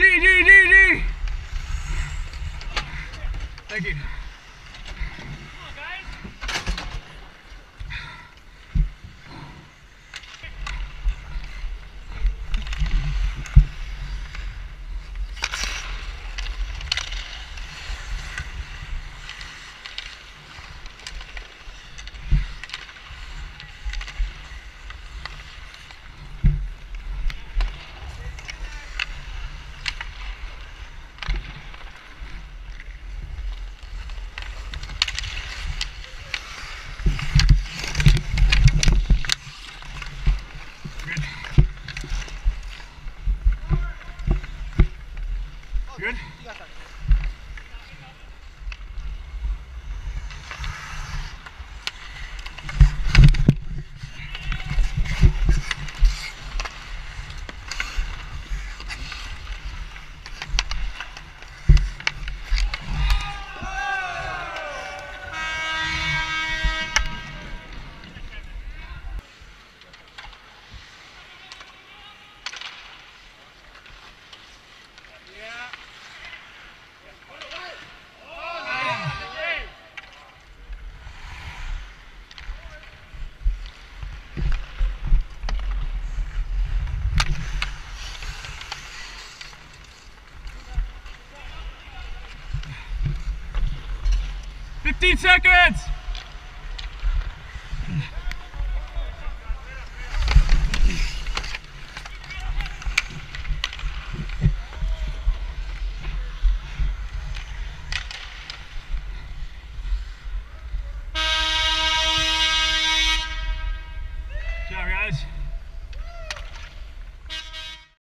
D, D, D, D. Thank you. Good. Fifteen seconds.